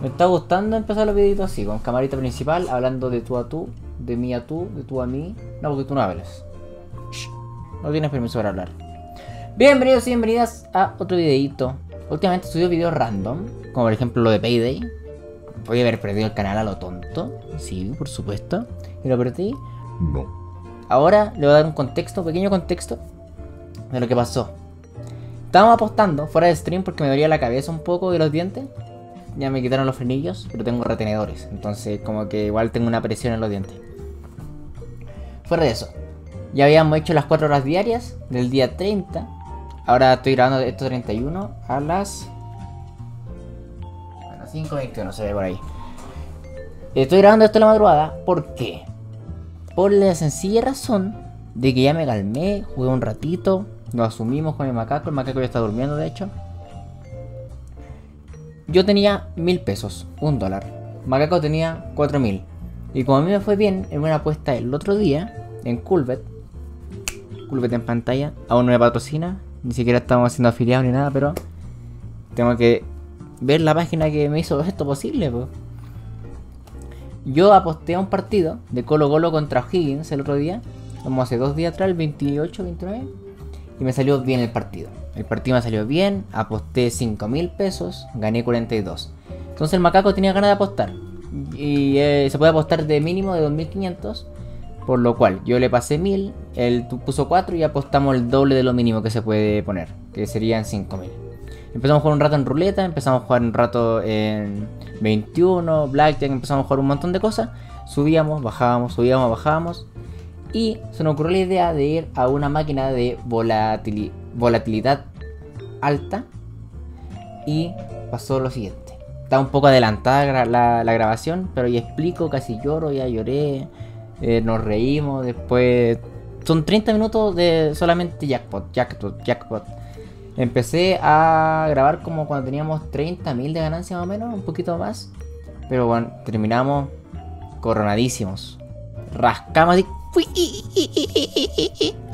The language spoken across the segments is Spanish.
Me está gustando empezar los videitos así, con camarita principal, hablando de tú a tú, de mí a tú, de tú a mí. No, porque tú no hables. Shh, No tienes permiso para hablar. Bienvenidos y bienvenidas a otro videito. Últimamente subido videos random, como por ejemplo lo de Payday. Voy a haber perdido el canal a lo tonto. Sí, por supuesto. ¿Y lo perdí? No. Ahora le voy a dar un contexto, un pequeño contexto de lo que pasó. Estábamos apostando fuera de stream porque me dolía la cabeza un poco de los dientes. Ya me quitaron los frenillos, pero tengo retenedores. Entonces como que igual tengo una presión en los dientes. Fuera de eso. Ya habíamos hecho las 4 horas diarias del día 30. Ahora estoy grabando esto 31 a las... Bueno, 5.21 se ve por ahí. Estoy grabando esto en la madrugada. ¿Por qué? Por la sencilla razón de que ya me calmé, jugué un ratito, lo asumimos con el macaco, el macaco ya está durmiendo de hecho. Yo tenía mil pesos, un dólar. Macaco tenía cuatro mil. Y como a mí me fue bien en una apuesta el otro día, en Culbet, Culbet en pantalla, aún no me patrocina, ni siquiera estamos haciendo afiliados ni nada, pero tengo que ver la página que me hizo esto posible, pues. Yo aposté a un partido de Colo Colo contra Higgins el otro día, como hace dos días atrás, el 28, 29, y me salió bien el partido. El partido me salió bien, aposté 5 mil pesos, gané 42. Entonces el macaco tenía ganas de apostar. Y eh, se puede apostar de mínimo de 2500, por lo cual yo le pasé 1000, él puso 4 y apostamos el doble de lo mínimo que se puede poner, que serían 5000. Empezamos a jugar un rato en ruleta, empezamos a jugar un rato en 21, blackjack, empezamos a jugar un montón de cosas. Subíamos, bajábamos, subíamos, bajábamos. Y se nos ocurrió la idea de ir a una máquina de volatili- volatilidad alta. Y pasó lo siguiente. Está un poco adelantada la, grabación, pero ya explico, casi lloro, ya lloré. eh, nos reímos, después... Son 30 minutos de solamente jackpot, jackpot, jackpot. Empecé a grabar como cuando teníamos 30.000 de ganancia más o menos, un poquito más. Pero bueno, terminamos coronadísimos. Rascamos.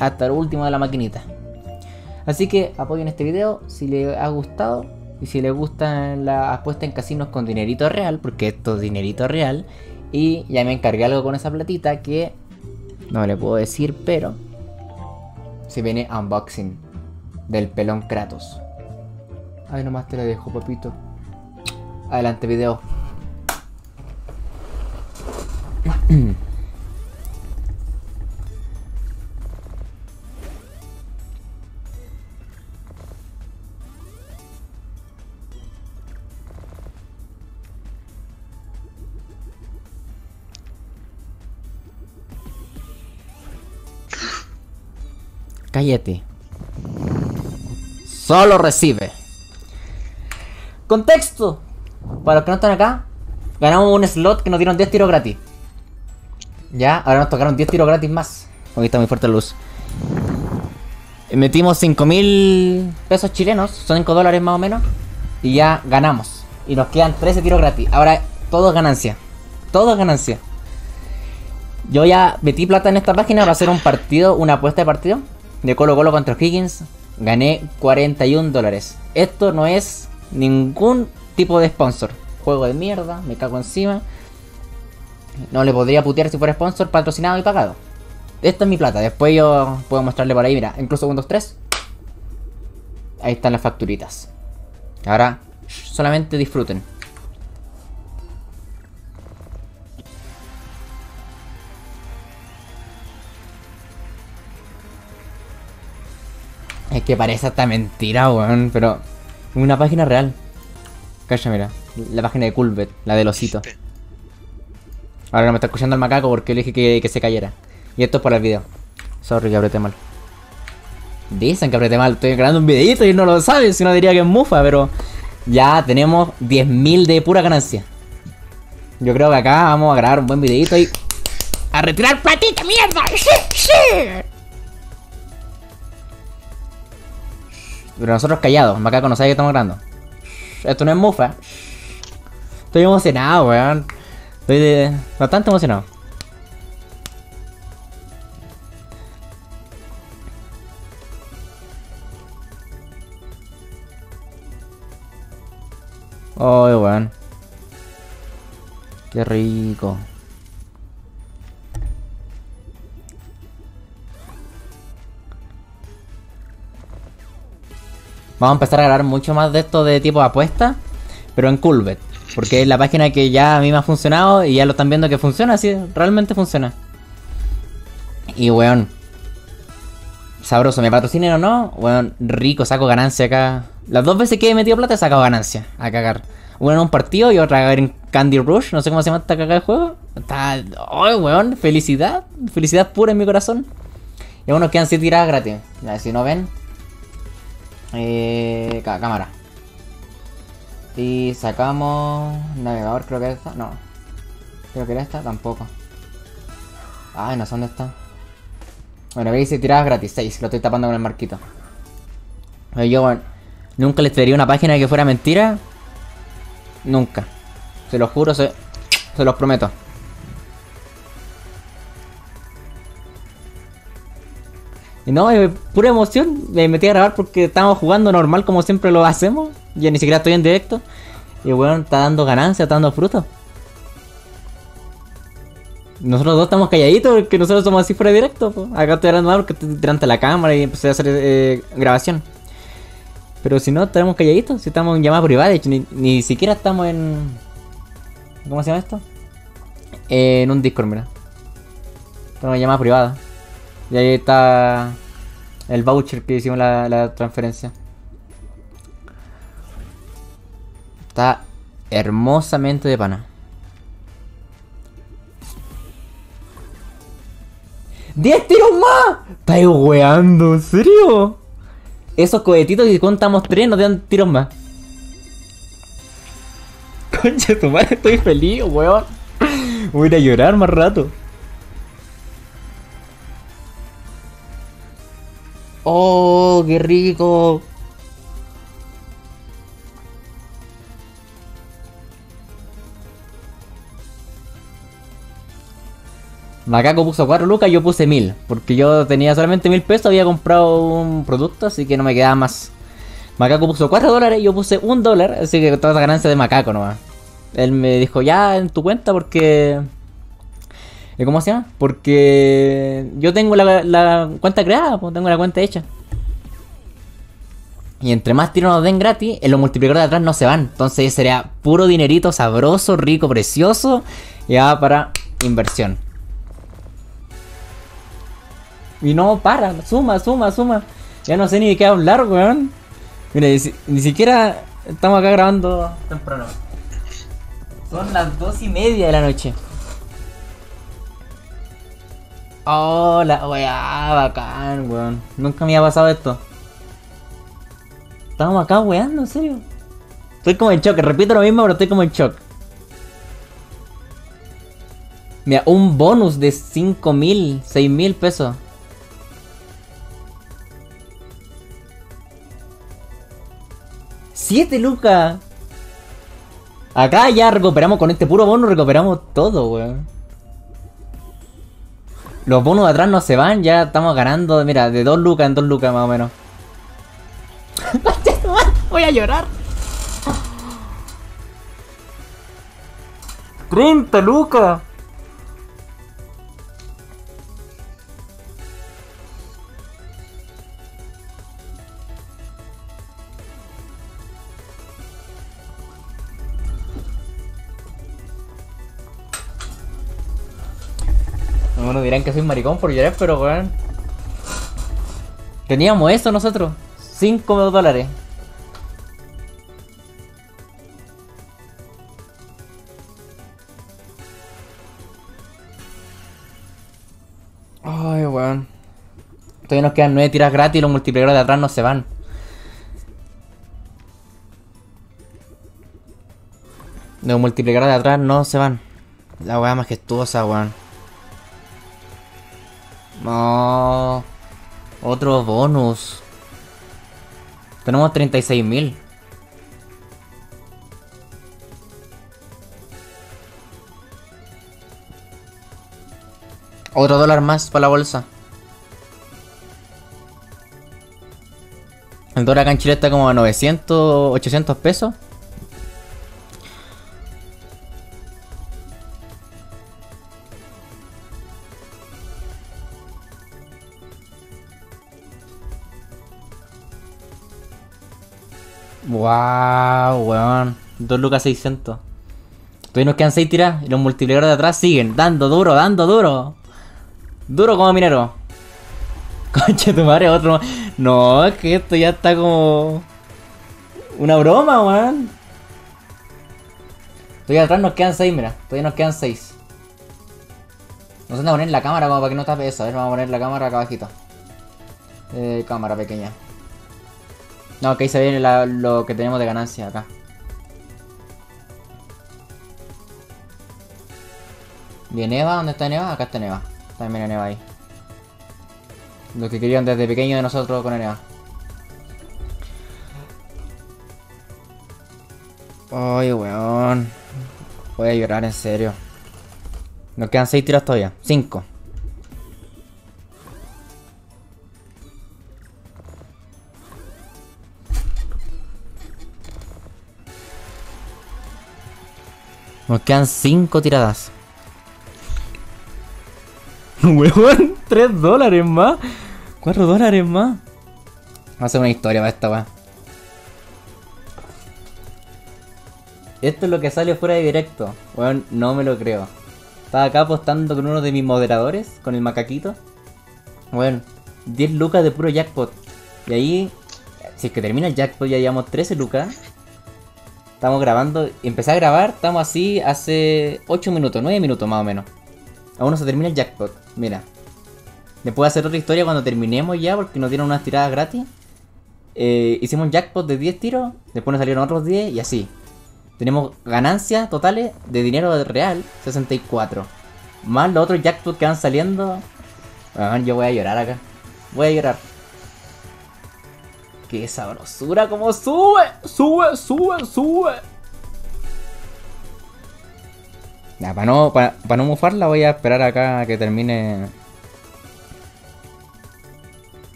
Hasta el último de la maquinita. Así que apoyen este video si les ha gustado. Y si les gustan las apuestas en casinos con dinerito real, porque esto es dinerito real. Y ya me encargué algo con esa platita que no le puedo decir, pero se viene unboxing del pelón Kratos. Ay, nomás te lo dejo, papito. Adelante, video. Cállate. Solo recibe. Contexto. Para los que no están acá, ganamos un slot que nos dieron 10 tiros gratis. Ya, ahora nos tocaron 10 tiros gratis más. Aquí está muy fuerte la luz. Metimos 5 mil pesos chilenos, son 5 dólares más o menos. Y ya ganamos. Y nos quedan 13 tiros gratis. Ahora todo es ganancia. Todo es ganancia. Yo ya metí plata en esta página para hacer un partido, una apuesta de partido. De Colo Colo contra Higgins. Gané 41 dólares. Esto no es ningún tipo de sponsor. Juego de mierda, me cago encima. No le podría putear si fuera sponsor, patrocinado y pagado. Esta es mi plata. Después yo puedo mostrarle por ahí, mira, incluso 1, 2, 3. Ahí están las facturitas. Ahora, solamente disfruten. Es que parece hasta mentira, weón, pero una página real. Calla, mira, la página de Culbet, la del osito. Ahora no me está escuchando el macaco porque le dije que, que se cayera. Y esto es por el video. Sorry que apreté mal. Dicen que apreté mal, estoy grabando un videito y no lo saben, si no diría que es mufa, pero ya tenemos 10.000 de pura ganancia. Yo creo que acá vamos a grabar un buen videito y... ¡A retirar platita, mierda! Pero nosotros callados, Macaco no sabe que estamos grabando. Esto no es mufa. Estoy emocionado, weón. Estoy de- bastante emocionado. Ay, weón. Qué rico. Vamos a empezar a grabar mucho más de esto de tipo apuesta, pero en Coolbet. Porque es la página que ya a mí me ha funcionado y ya lo están viendo que funciona, así realmente funciona. Y weón, sabroso, me patrocinen o no, weón, rico, saco ganancia acá. Las dos veces que he metido plata he sacado ganancia, a cagar. Una en un partido y otra en Candy Rush, no sé cómo se llama esta cagada de juego. Está, oh, weón, felicidad, felicidad pura en mi corazón. Y unos quedan 7 tiradas gratis. Si no ven, eh, cámara. Y sacamos navegador, creo que esta. No. Creo que era esta, tampoco. Ay, no sé dónde está. Bueno, veis, tiradas gratis, 6. Lo estoy tapando con el marquito. Yo, bueno, nunca les traería una página que fuera mentira. Nunca. Se los juro, se, se los prometo. Y no, pura emoción. Me metí a grabar porque estábamos jugando normal como siempre lo hacemos. Ya ni siquiera estoy en directo. Y bueno, está dando ganancia, está dando fruto. Nosotros dos estamos calladitos porque nosotros somos así fuera de directo. Acá estoy hablando mal porque estoy delante la cámara y empecé a hacer eh, grabación. Pero si no, estaremos calladitos. Si estamos en llamada privada, de ni, ni siquiera estamos en. ¿Cómo se llama esto? en un Discord, mira. Estamos en llamada privada. Y ahí está el voucher que hicimos la, transferencia. Está hermosamente de pana. ¡10 tiros más! ¿Estás weando? ¿En serio? Esos cohetitos que contamos tres nos dan tiros más. Concha tu estoy feliz, weón. Voy a llorar más rato. ¡Oh, qué rico! Macaco puso 4 lucas, yo puse 1000. Porque yo tenía solamente 1000 pesos, había comprado un producto, así que no me quedaba más. Macaco puso 4 dólares, yo puse 1 dólar, así que toda la ganancia de Macaco nomás. Él me dijo, ya en tu cuenta porque ¿Cómo se llama? Porque yo tengo la, cuenta creada, pues tengo la cuenta hecha. Y entre más tiros nos den gratis, en los multiplicadores de atrás no se van. Entonces sería puro dinerito sabroso, rico, precioso. Ya para inversión. Y no para, suma, suma, suma. Ya no sé ni de qué hablar, weón. Mira, ni, siquiera estamos acá grabando temprano. Son las dos y media de la noche. Hola, weá, bacán, weón. Nunca me había pasado esto. Estamos acá weando, en serio. Estoy como en shock, repito lo mismo, pero estoy como en shock. Mira, un bonus de 5 mil, 6 mil pesos. ¡Siete lucas! Acá ya recuperamos con este puro bonus, recuperamos todo, weón. Los bonos de atrás no se van, ya estamos ganando, mira, de 2 lucas en 2 lucas más o menos. Voy a llorar. 30 lucas. Que soy maricón por llorar, pero weón. Teníamos eso nosotros. 5 dólares. Ay, weón. Todavía nos quedan 9 tiras gratis y los multiplicadores de atrás no se van. Los multiplicadores de atrás no se van. La weá majestuosa, weón. No. Otro bonus. Tenemos 36.000. Otro dólar más para la bolsa. El dólar acá en Chile está como a 900, 800 pesos. Wow, weón. 2 lucas 600. Todavía nos quedan 6 tiras y los multiplicadores de atrás siguen dando duro, dando duro. Duro como minero. Conche tu madre, otro. No, es que esto ya está como. Una broma, weón. Todavía atrás nos quedan 6, mira. Todavía nos quedan 6. Nos van a poner la cámara como para que no tape eso. A ver, vamos a poner la cámara acá abajito. Eh, cámara pequeña. No, que ahí se la- lo que tenemos de ganancia acá. Bien, Eva, ¿dónde está Eva? Acá está Eva. También Eva ahí. Lo que querían desde pequeño de nosotros con Eva. Ay, weón. Voy a llorar en serio. Nos quedan 6 tiros todavía. 5. Nos quedan 5 tiradas. Weón, 3 dólares más. 4 dólares más. Vamos a hacer una historia para esta weá. Esto es lo que sale fuera de directo. Weón, no me lo creo. Estaba acá apostando con uno de mis moderadores, con el macaquito. Bueno, 10 lucas de puro jackpot. Y ahí, si es que termina el jackpot, ya llevamos 13 lucas. Estamos grabando, empecé a grabar, estamos así hace 8 minutos, 9 minutos más o menos. Aún no se termina el jackpot, mira. Después hacer otra historia cuando terminemos ya, porque nos dieron unas tiradas gratis. Eh, hicimos un jackpot de 10 tiros, después nos salieron otros 10 y así. Tenemos ganancias totales de dinero real, 64. Más los otros jackpots que van saliendo. Weón, yo voy a llorar acá. Voy a llorar. Qué sabrosura, como sube, sube, sube, sube. Ya, para no, para, no mufarla voy a esperar acá a que termine.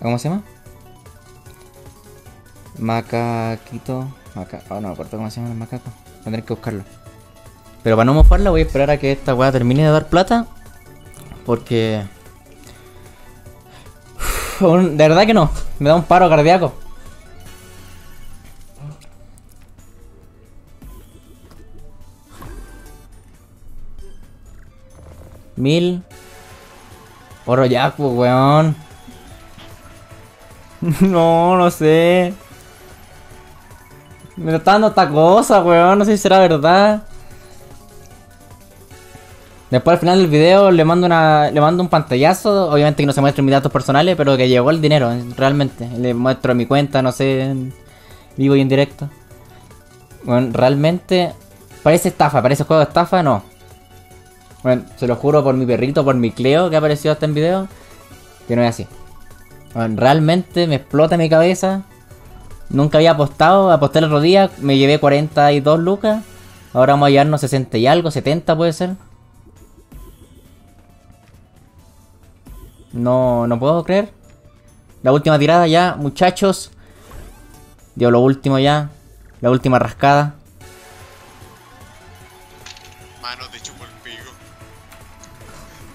¿Cómo se llama? Macaquito. Maca... Oh, no me cómo se llama el macaco. Tendré que buscarlo. Pero para no mofarla voy a esperar a que esta weá termine de dar plata. Porque... Un- De verdad que no. Me da un paro cardíaco. Mil. Oro ya, pues, weón. No, no sé. Me está dando esta cosa, weón. No sé si será verdad. Después al final del video le mando una le mando un pantallazo, obviamente que no se muestren mis datos personales, pero que llegó el dinero, realmente. Le muestro mi cuenta, no sé, en vivo y en directo. Bueno, realmente parece estafa, parece juego de estafa, no. Bueno, se lo juro por mi perrito, por mi Cleo que ha aparecido hasta en video, que no es así. Bueno, realmente me explota mi cabeza. Nunca había apostado, aposté el otro día, me llevé 42 lucas. Ahora vamos a llevarnos 60 y algo, 70 puede ser. No, no puedo creer. La última tirada ya, muchachos. Dio lo último ya. La última rascada. Mano, te chupo el pico.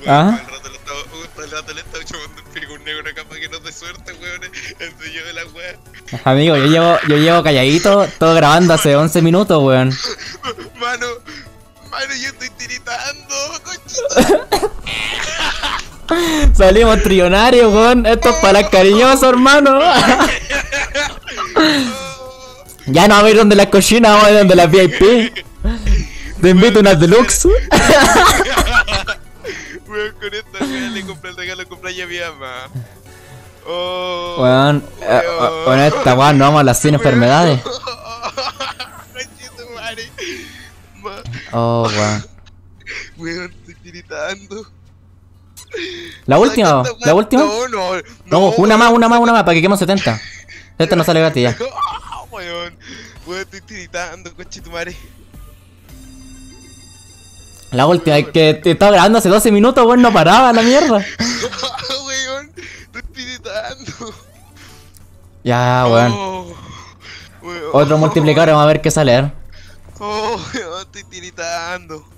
¿Ah? Weón, todo el rato le estaba, el rato le estaba chupando el pico un negro acá para que no te suerte, weón. Enseñó de la wea. Amigo, yo llevo, yo llevo calladito, todo grabando hace 11 minutos, weón. Mano, mano, yo estoy tiritando, conchito. Salimos trillonarios, weón. Esto es para cariñoso, hermano. ya no vamos a ir donde las cochinas, vamos a ir donde las VIP. Te invito a unas deluxe. Weón, con esta le compré el regalo, compré ya a mi mamá. Oh, Weón, eh, con esta weón no vamos a las 100 enfermedades. Oh, weón. Weón, estoy tiritando. La última, la última. No, no, No, una más, una más, una más, para que quedemos 70. Esta no sale gratis ya. Ah, weón. Weón, estoy tiritando, conchito, madre. La última, es que te estaba grabando hace 12 minutos, weón, no paraba la mierda. weón, estoy tiritando. Ya, weón. Oh, weón. Otro multiplicador, vamos a ver qué sale. ¿eh? Oh, weón, estoy tiritando.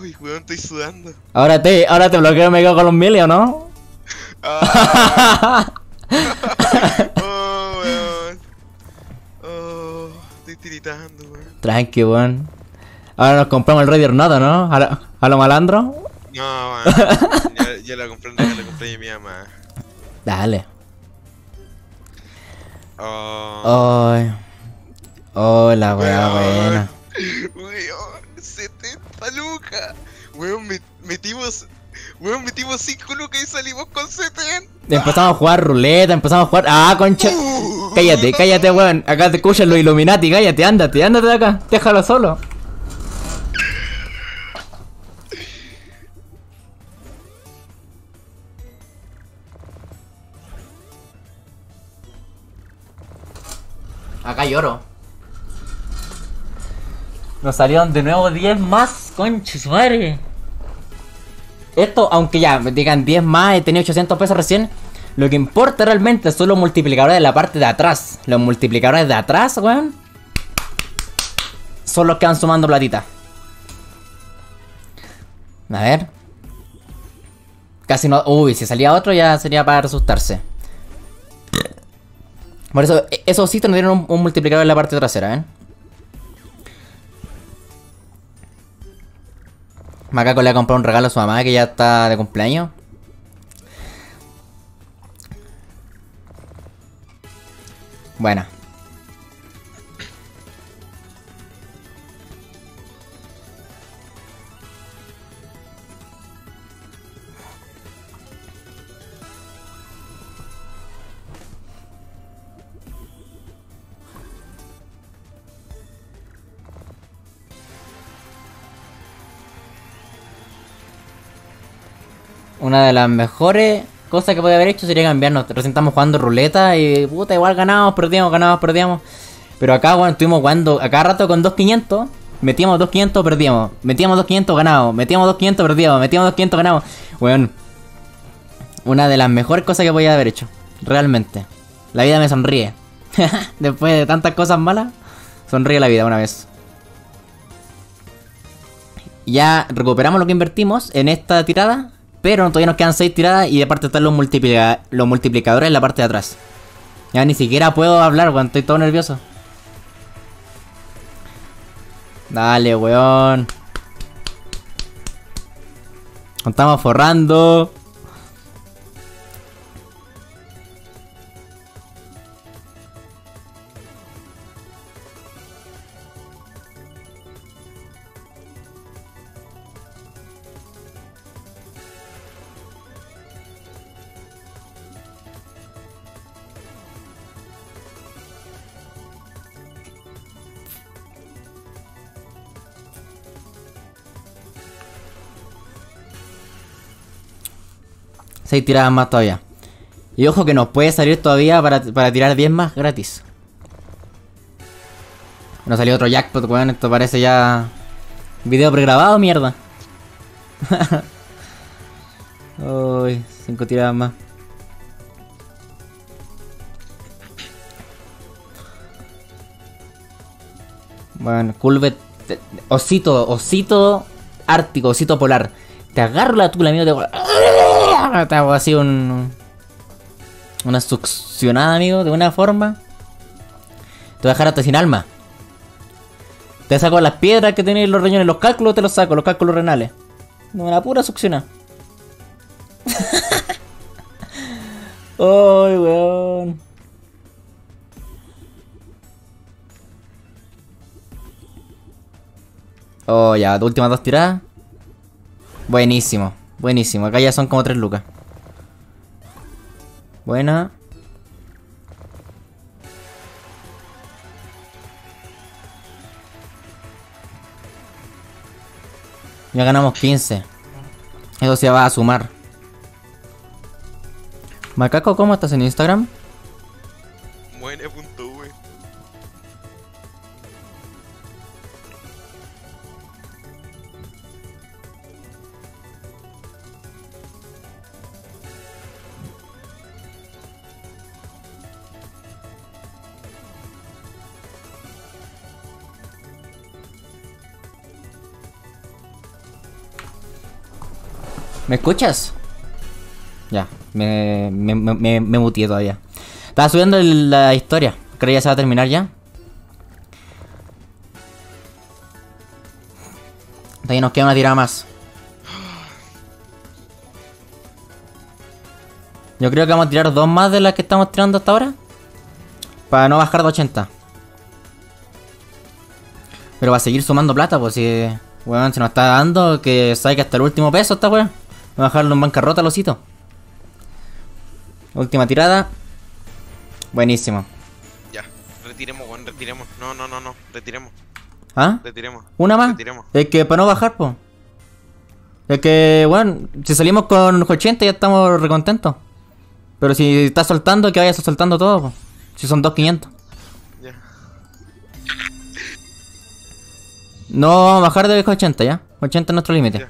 Uy, weón, estoy sudando. Ahora te, ahora te bloqueo, me quedo con los miles, ¿o no? Ah, oh, weón. Oh, estoy tiritando, weón. Tranqui, weón. Ahora nos compramos el Ready or Not, ¿no? A lo, a lo malandro. No, weón. ya, ya la compré, ya la compré a mi mamá. Dale. Oh. Ay. Oh, Weón. buena. Weón, 70 lucas. Weón, met- metimos. Weón, metimos 5 lucas y salimos con 70. Empezamos a jugar ruleta, empezamos a jugar. Ah, concha. Uh. Cállate, cállate, weón. Acá te escuchan los Illuminati, cállate, ándate, ándate de acá. Déjalo solo. Acá lloro. Nos salieron de nuevo 10 más, concha su madre. Esto, aunque ya me digan 10 más, he tenido 800 pesos recién. Lo que importa realmente son los multiplicadores de la parte de atrás. Los multiplicadores de atrás, weón. Son los que van sumando platita. A ver. Casi no. Uy, si salía otro ya sería para asustarse. Por eso, e- esos sí dieron un, un multiplicador en la parte trasera, ¿eh? Macaco le ha comprado un regalo a su mamá que ya está de cumpleaños. Buena. Una de las mejores cosas que podía haber hecho sería cambiarnos. Recién estamos jugando ruleta y puta, igual ganábamos, perdíamos, ganábamos, perdíamos. Pero acá, bueno, estuvimos jugando a cada rato con 2500. Metíamos 2500, perdíamos. Metíamos 2500, ganábamos. Metíamos 2500, perdíamos. Metíamos 2500, ganábamos. Bueno, una de las mejores cosas que podía haber hecho. Realmente. La vida me sonríe. Después de tantas cosas malas, sonríe la vida una vez. Ya recuperamos lo que invertimos en esta tirada. Pero todavía nos quedan 6 tiradas y aparte están los, multiplica- los multiplicadores en la parte de atrás. Ya ni siquiera puedo hablar, weón, estoy todo nervioso. Dale, weón. Estamos forrando. Seis tiradas más todavía. Y ojo que nos puede salir todavía para, para tirar 10 más gratis. Nos salió otro jackpot, weón. Esto parece ya. Video pregrabado, mierda. Uy, 5 tiradas más. Bueno, Culvet. Osito, osito ártico, osito polar. Te agarro la tula, amigo. Te, te hago así un. Una succionada, amigo, de una forma. Te voy a dejar hasta sin alma. Te saco las piedras que tenéis en los riñones, los cálculos te los saco, los cálculos renales. Una pura succiona. Ay, weón. Oh, ya, últimas dos tiradas. Buenísimo, buenísimo. Acá ya son como tres lucas. Buena. Ya ganamos 15. Eso se va a sumar. Macaco, ¿cómo estás en Instagram? Buena ¿Me escuchas? Ya, me, me, me, me mutié todavía. Estaba subiendo la historia. Creo que ya se va a terminar ya. Todavía nos queda una tirada más. Yo creo que vamos a tirar dos más de las que estamos tirando hasta ahora. Para no bajar de 80. Pero va a seguir sumando plata, pues si... Weón, se nos está dando que saque hasta el último peso esta weón. Va a bajarlo en bancarrota, losito. Última tirada. Buenísimo. Ya, retiremos, weón, retiremos. No, no, no, no, retiremos, ¿Ah? retiremos. ¿Una más? Retiremos. Es que para no bajar, pues. Es que, bueno, si salimos con 80 ya estamos recontentos. Pero si estás soltando, que vayas soltando todo, po. Si son 2500. Ya. No vamos a bajar de 80 ya. 80 es nuestro límite.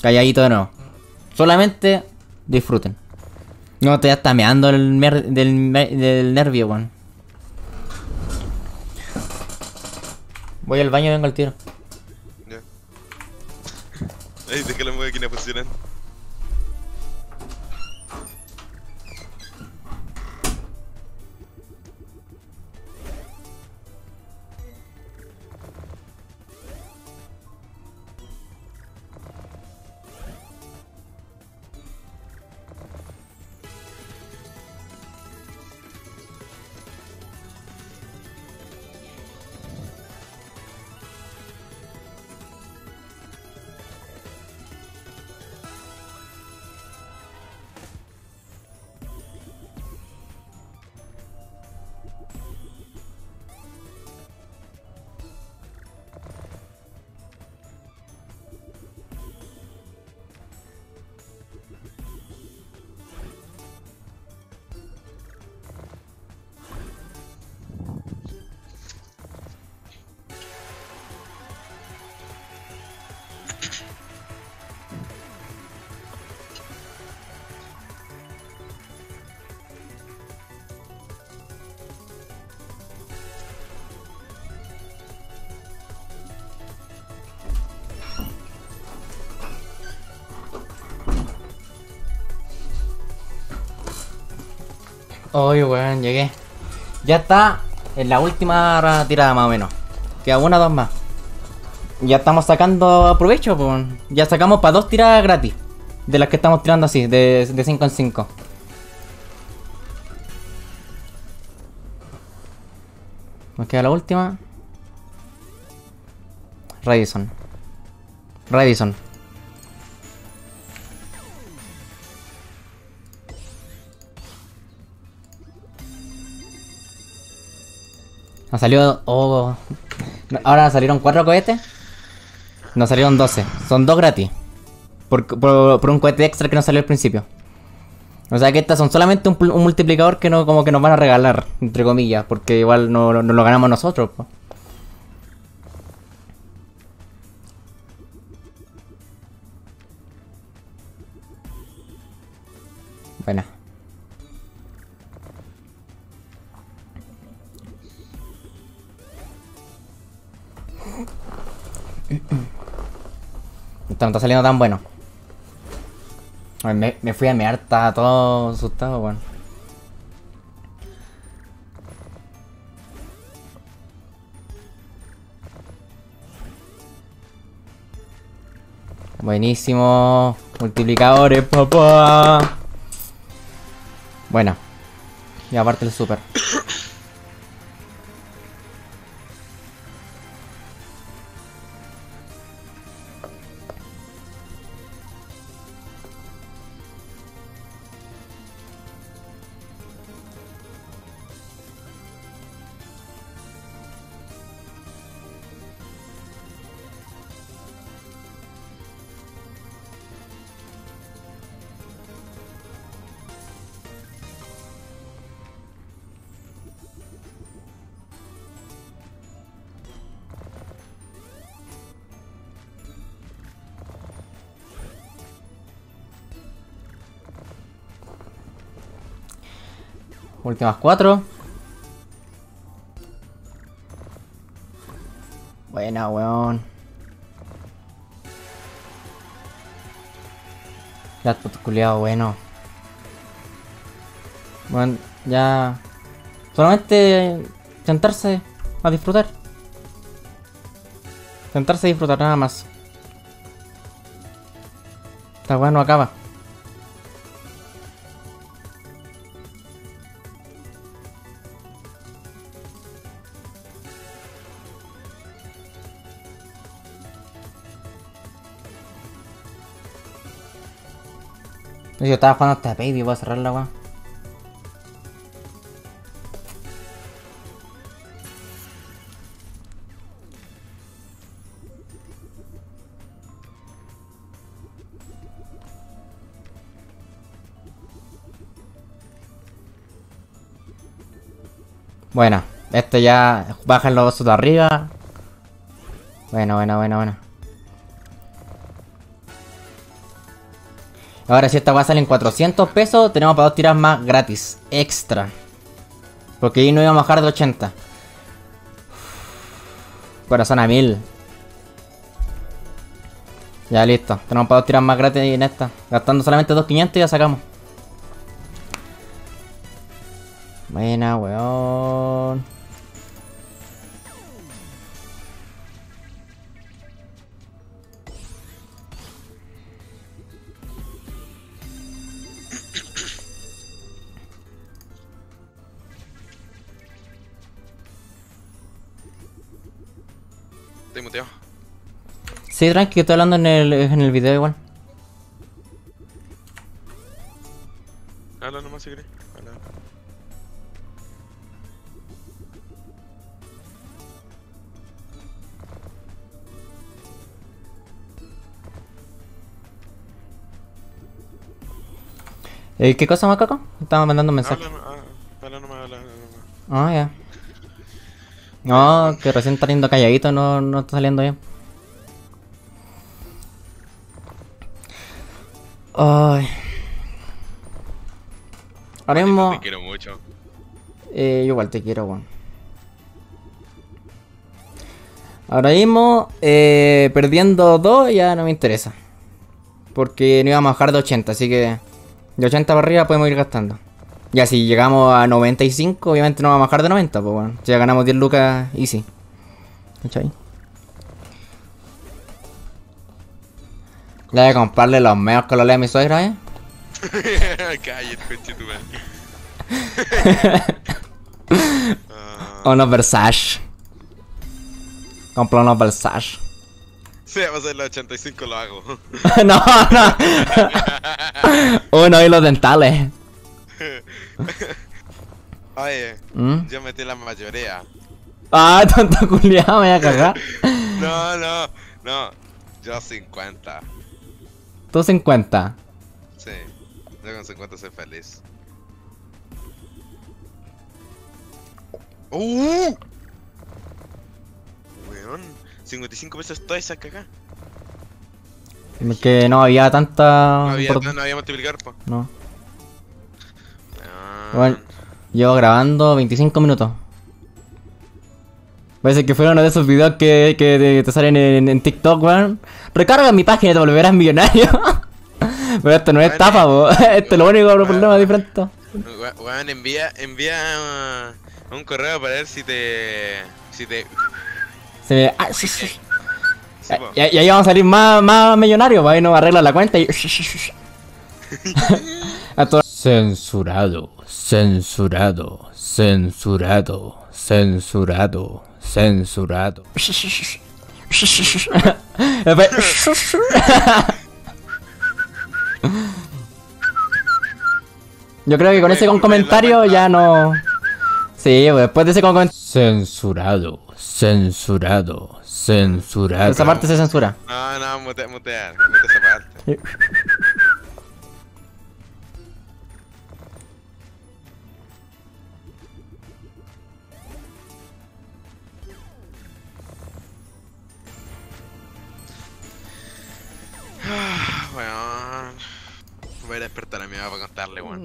Calladito de nuevo. Solamente disfruten. No, te está meando el del, del nervio, weón. Voy al baño y vengo al tiro. Ya. Ay, deja la máquina funcionando. Oye, weón, llegué. Ya está en la última ra- tirada más o menos. Queda una dos más. Ya estamos sacando provecho, pues. Ya sacamos para dos tiradas gratis. De las que estamos tirando así, de 5 en 5. Nos queda la última. Radisson. Radisson. Nos salió. Oh. Ahora salieron cuatro cohetes. Nos salieron 12. Son dos gratis. Por, por- un cohete extra que nos salió al principio. O sea que estas son solamente un, pl- un multiplicador que no como que nos van a regalar, entre comillas, porque igual no, no- lo ganamos nosotros. po. Buena. Esto no está saliendo tan bueno. Me, me fui a mear, estaba todo asustado, weón. Buenísimo. Multiplicadores, papá. Bueno. Y aparte el super. Últimas cuatro. Buena, weón. Ya, culiado, bueno. Bueno, ya. Solamente sentarse a disfrutar. Sentarse y disfrutar nada más. Esta weá no acaba. Yo estaba jugando hasta Baby, voy a cerrar la weá. Bueno, este ya baja los osos de arriba. Bueno, bueno, bueno, bueno. Ahora si esta va a salir en 400 pesos, tenemos para dos tiras más gratis, extra. Porque ahí no íbamos a bajar de 80. Corazón a 1000. Ya listo, tenemos para dos tiras más gratis en esta. Gastando solamente 2500 y ya sacamos. Buena, weón. Sí, tranqui, que estoy hablando en el, en el video igual. Habla nomás si querés. Eh, ¿Qué cosa, macaco? Estaba mandando un mensaje. Habla, ah, nomás, habla nomás. Ah, ya. No, que recién está lindo calladito, no, no está saliendo bien. Ay. Ahora mismo. Te quiero mucho. Eh, yo igual te quiero, weón. Ahora mismo, eh, perdiendo 2 ya no me interesa. Porque no íbamos a bajar de 80, así que de 80 para arriba podemos ir gastando. Ya si llegamos a 95, obviamente no vamos a bajar de 90, pues bueno. Si ya ganamos 10 lucas, easy. ¿Cachai? A comprarle los meos lo lea mi suegra, eh. Cállate, coche tu. Ah, Unos Versace. Comprar unos Versace. Sí, va a ser los 85 lo hago. no, no. Uno y los dentales. Oye, ¿Mm? yo metí la mayoría. Ah, tonto culiado, me voy a cagar. No, no, no. Yo 50. Tú 50. Sí. Yo con 50 soy feliz. ¡Uh! Weón, 55 pesos toda esa cagá. Que no había tanta. No había, por- no había multiplicar, po. No. Bueno, llevo grabando 25 minutos. Parece que fue uno de esos videos que, que te, salen en, en TikTok, weón. Recarga mi página y te volverás millonario. Pero esto no es estafa, po. Esto es lo único problema diferente. we- Weón, envía, envía uh, un correo para ver si te. Si te. Se me... ah, sí, sí. Y, y ahí vamos a salir más, más millonarios, pues ahí nos arregla la cuenta y... Censurado, censurado, censurado, censurado, censurado. Yo creo que con ese con comentario ya no... Sí, después de ese con comentario... Censurado, censurado, censurado. Esa parte se censura. No, no, mutea, mutea, mutea esa parte.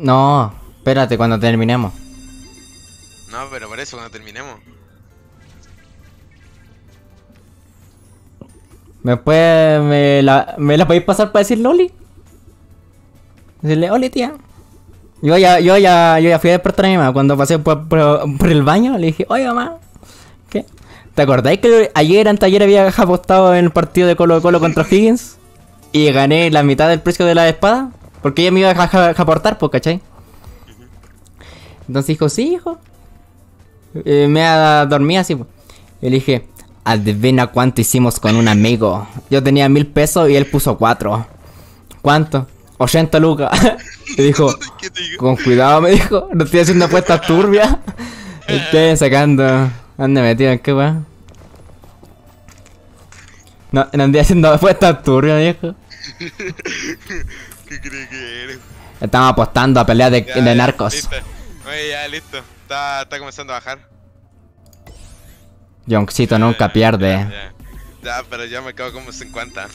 No, espérate cuando terminemos. No, pero por eso, cuando terminemos. Después me la, me la podéis pasar para decirle Oli. Decirle, Oli tía. Yo ya, yo ya, yo ya fui a despertar a mi mamá cuando pasé por, por- por el baño, le dije, oye mamá, ¿qué? ¿Te acordáis que ayer, anteayer había apostado en el partido de Colo Colo contra Higgins? Y gané la mitad del precio de la espada. Porque ella me iba a aportar, pues, ¿cachai? Entonces dijo, sí, hijo. Eh, me ha dormido así, pues. Y le dije, adivina cuánto hicimos con un amigo. Yo tenía mil pesos y él puso cuatro. ¿Cuánto? 80 lucas. y dijo, con cuidado, me dijo. No estoy haciendo apuestas turbias. Estoy sacando. ¿Dónde metido? ¿En qué weá? No, no andé haciendo apuestas turbias, viejo. ¿Qué crees que eres? Estamos apostando a peleas de, Ya, de narcos. Listo. Oye, ya, listo. Está, está comenzando a bajar. Joncito nunca Ya, pierde. Ya, pero ya me quedo como 50.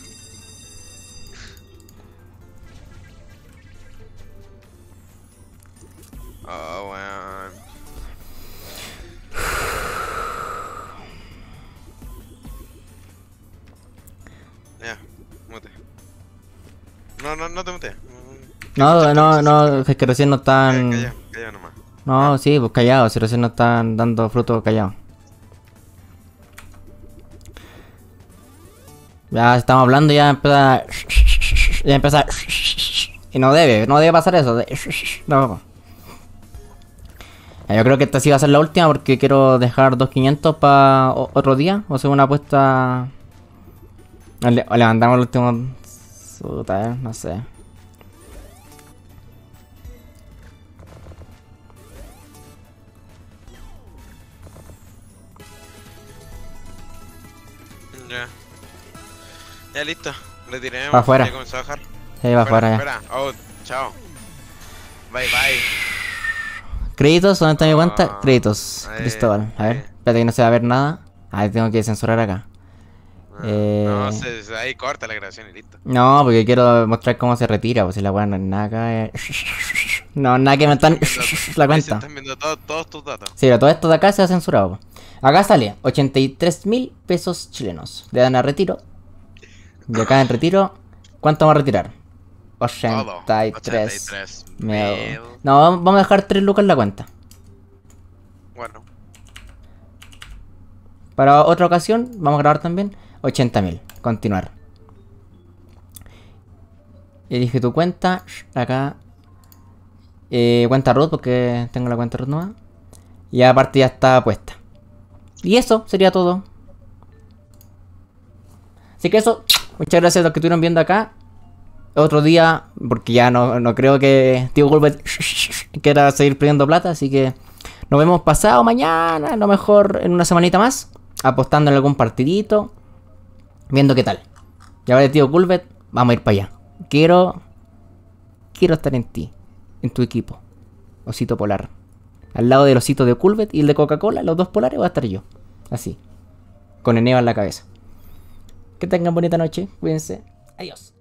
Oh, weón. Ya, No, no, no te mute. No, no, no, es que recién no están. Calla nomás. No, sí, pues callados, si recién no están dando frutos callados. Ya estamos hablando, ya empieza. Ya empieza. Y no debe, no debe pasar eso. No. Yo creo que esta sí va a ser la última porque quiero dejar 2500 para otro día. O sea, una apuesta. O le, o le mandamos el último. Puta, eh, no sé. Ya. Ya listo. Retiremos. Pa' afuera. Ya comenzó a bajar. Se va afuera ya. Espera. Oh, chao. Bye bye. Créditos, ¿dónde está mi Ah, cuenta? Créditos, ahí, Cristóbal. A ver, ahí. espérate que no se va a ver nada. Ahí tengo que censurar acá. Eh. No, se, se- ahí corta la grabación y listo. No, porque quiero mostrar cómo se retira, pues si la weá no es nada acá. eh. No, nada que me están la cuenta. están viendo todo- todos tus datos. Sí, pero todo esto de acá se ha censurado. po. Acá sale 83 mil pesos chilenos. Le dan a retiro. De acá en retiro, ¿cuánto vamos a retirar? Todo. 83. 83 Miedo. mil. No, vamos a dejar 3 lucas en la cuenta. Bueno. Para otra ocasión, vamos a grabar también 80.000. Continuar. Elige tu cuenta. Acá. Eh, cuenta root porque tengo la cuenta root nueva. Y aparte ya está puesta. Y eso sería todo. Así que eso. Muchas gracias a los que estuvieron viendo acá. Otro día, porque ya no, no creo que Tío Gulbet quiera seguir perdiendo plata. Así que nos vemos pasado mañana, a lo mejor en una semanita más, apostando en algún partidito, viendo qué tal. Y ahora, tío Culvet, vamos a ir para allá. Quiero. Quiero estar en ti, en tu equipo. Osito polar. Al lado del osito de Culvet y el de Coca-Cola, los dos polares, voy a estar yo. Así. Con Eneva en la cabeza. Que tengan bonita noche, cuídense. Adiós.